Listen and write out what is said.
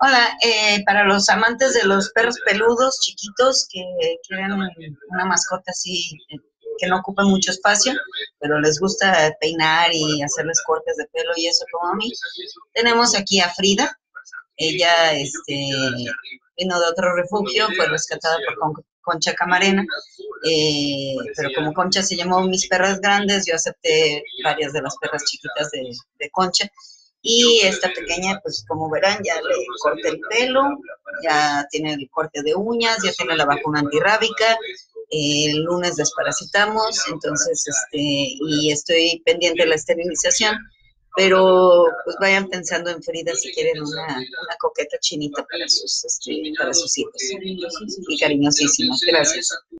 Hola, eh, para los amantes de los perros peludos chiquitos que quieren una mascota así que no ocupe mucho espacio, pero les gusta peinar y hacerles cortes de pelo y eso como a mí, tenemos aquí a Frida. Ella este, vino de otro refugio, fue rescatada por Concha Camarena, eh, pero como Concha se llamó Mis Perras Grandes, yo acepté varias de las perras chiquitas de Concha y esta pequeña, pues como verán, ya le corté el pelo, ya tiene el corte de uñas, ya tiene la vacuna antirrábica. El lunes desparasitamos, entonces, este, y estoy pendiente de la esterilización. Pero pues vayan pensando en Frida si quieren una, una coqueta chinita para sus, este, para sus hijos. Y cariñosísimas. Gracias.